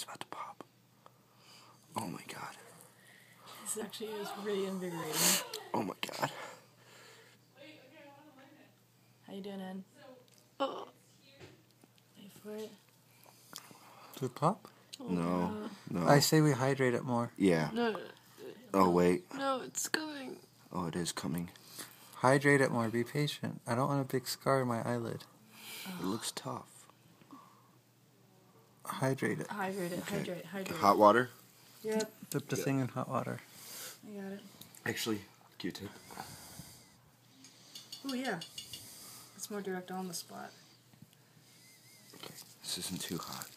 it's about to pop. Oh my god. This actually is really invigorating. Oh my god. How you doing, Ed? Uh, oh. Wait for it. To pop? Oh, no. No. I say we hydrate it more. yeah. No, Oh wait. no, it's coming. Oh, it is coming. Hydrate it more. Be patient. I don't want a big scar in my eyelid. It looks tough. Hydrate it. Hydrate it, Okay. hydrate, hydrate. Hot water? Yep, Dip the Yeah. thing in hot water. I got it. Actually, Q-tip. Oh yeah. It's more direct on the spot. Okay. This isn't too hot.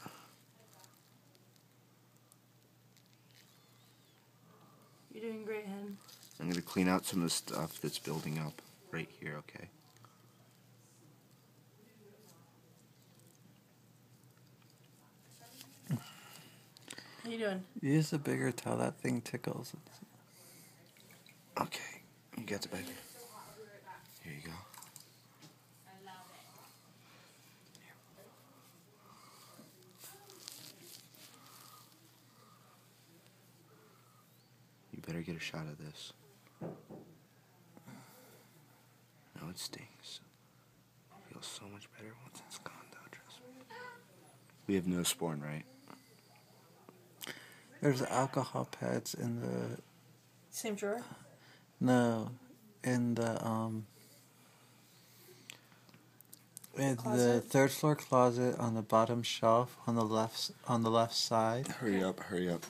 You're doing great, Hen. I'm gonna clean out some of the stuff that's building up right here, okay? You doing? Use a bigger towel. That thing tickles. Okay. You got the bag. Here you go. You better get a shot of this. No, it stings. It feels so much better once it's gone, though, trust me. We have Neosporin, right? There's alcohol pads in the Same drawer? no, in the um. In the Closet? third floor closet on the bottom shelf on the left on the left side. Hurry up, hurry up.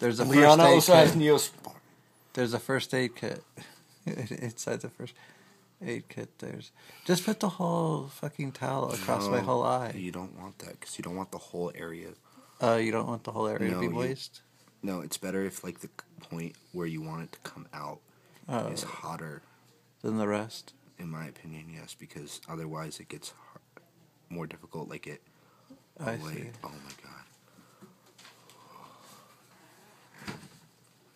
There's a Liana first aid also kit. has Neosporin. There's a first aid kit. Inside the first aid kit, there's just put the whole fucking towel across my No, whole eye. You don't want that because you don't want the whole area. Uh, you don't want the whole area to be No, you- moist. No, it's better if like the point where you want it to come out Oh, is hotter, than the rest. in my opinion. Yes, because otherwise it gets har more difficult. Like it. I oh, see. Oh my god.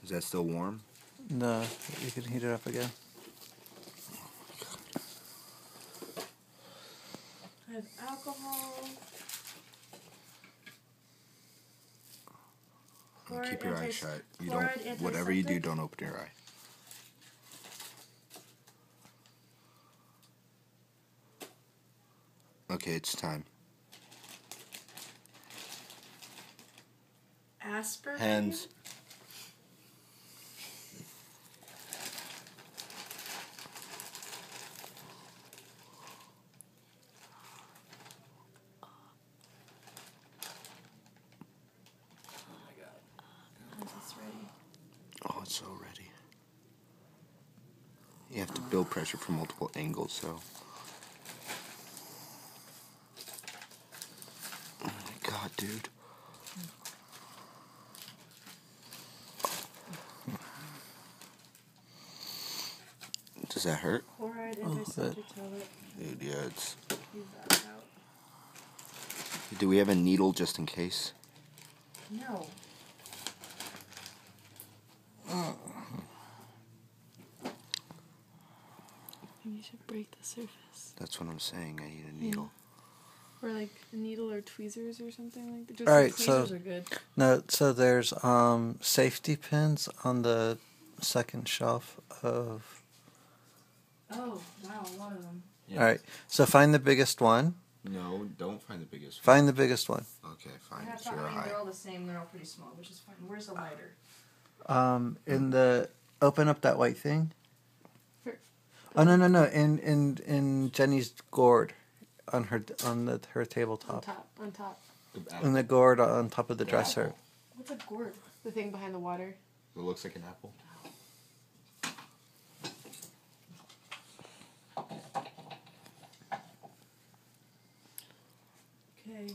Is that still warm? No, you can heat it up again. I have alcohol. And keep your eyes shut. You don't. Whatever you do, don't open your eye. Okay, it's time. Aspirin. Hands. Oh, it's so ready. You have to build pressure from multiple angles, so. Oh my god, dude. Does that hurt? Chloride Oh, antiseptic towelette. Dude, yeah, it's. Leave that out. Do we have a needle just in case? No. Maybe you should break the surface. That's what I'm saying. I need a needle. Or like a needle or tweezers or something like that. Just Alright, some so- are good. No, so there's um safety pins on the second shelf of. Oh, wow, a lot of them. All right, so find the biggest one. No, don't find the biggest One. Find the biggest one. Okay, I fine. have It's to, your I mean, they're all the same. They're all pretty small, which is fine. Where's the lighter? Um, in the open up that white thing. Oh no no no! In in in Jenny's gourd, on her on the her tabletop. On tabletop. top. On top. In the gourd on top of the dresser. What's a gourd? The thing behind the water. It looks like an apple. Okay.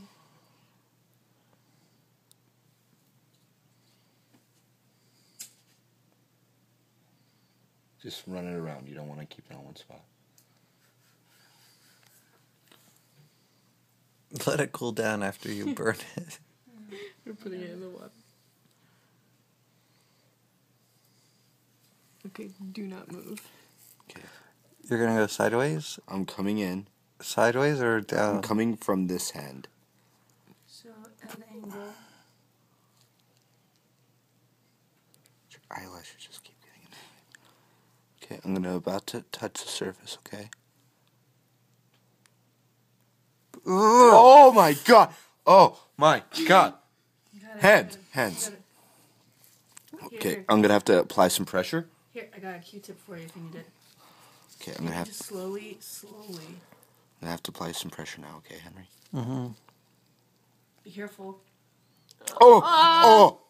Just run it around. You don't want to keep it on one spot. Let it cool down after you burn it. We're putting it in the water. Okay, do not move. Okay. You're gonna go sideways, I'm coming in. sideways or down. I'm coming from this hand. So So at an angle. Your eyelashes just keep getting in the way. Okay, I'm gonna about to touch the surface, okay? Oh my god! Oh my god! You got it, Hands, you got it, hands. you got it. Here, Okay, I'm gonna have to apply some pressure. here, I got a Q-tip for you if you need it. Okay, I'm gonna have Just slowly, slowly. I'm gonna have to apply some pressure now, okay, Henry? Mm-hmm. Be careful. Oh! Oh!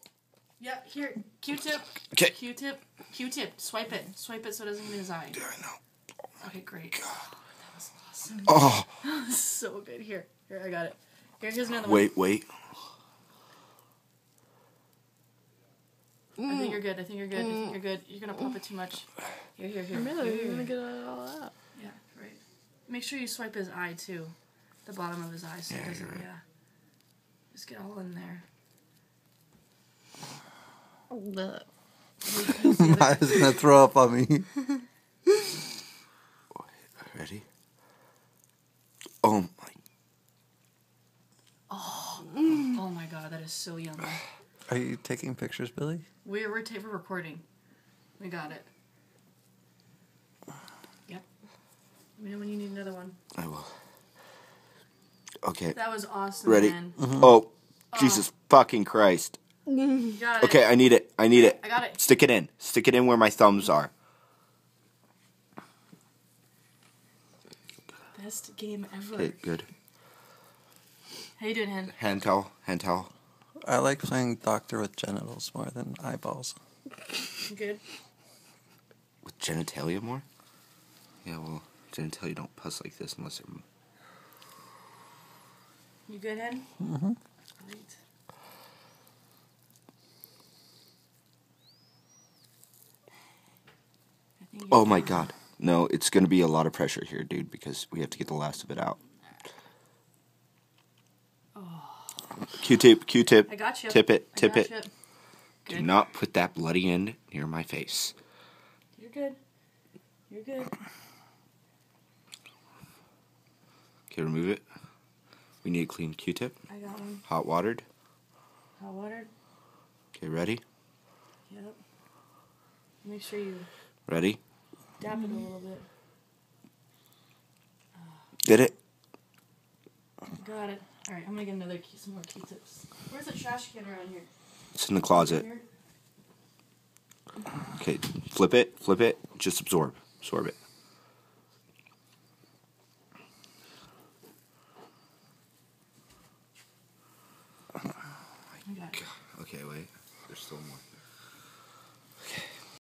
Yeah, here, Q-tip. Okay. Q-tip. Q-tip. Swipe it. Swipe it so it doesn't get in his eye. Yeah, I know. Okay, great. God, oh, That was awesome. Oh! so good. Here, here, I got it. Here, here's another one. Wait, wait. I think mm. you're good. I think you're good. I think mm. you're good. You're gonna pump it too much. Here, here, here. Really? Here, You're gonna get it all out. Yeah, right. Make sure you swipe his eye too. The bottom of his eye so Yeah, it doesn't right. yeah. Just get all in there. Oh, Blech. Maya's gonna throw up on me. Ready? Oh my Oh oh my god, that is so yummy. Are you taking pictures, Billy? We're we're, ta- we're recording. We got it. Yep. Let me know when you need another one. I will. Okay. That was awesome, Ready? man. Mm-hmm. Oh, Jesus oh. fucking Christ. You got it. Okay, I need it. I need it. I got it. Stick it in. Stick it in where my thumbs are. Best game ever. Okay, good. How you doing, Hen? Hand towel. Hand towel. I like playing doctor with genitals more than eyeballs. Good? With genitalia more? Yeah, well, genitalia don't pus like this unless they're. You good, Hen? Mm-hmm. Great. I Oh my god. No, it's gonna be a lot of pressure here, dude, because we have to get the last of it out. Oh. Q-tip, Q-tip. I got you. Tip it, tip it. you. Do not put that bloody end near my face. You're good. You're good. Okay, remove it. We need a clean Q-tip. I got one. Hot watered. Hot water. Okay, ready? Yep. Make sure you Ready? dab it a little bit. Did it? Got it. All right, I'm gonna get another key, some more Q-tips. Where's the trash can around here? It's in the closet. Here? Okay, flip it, flip it. Just absorb. Absorb it.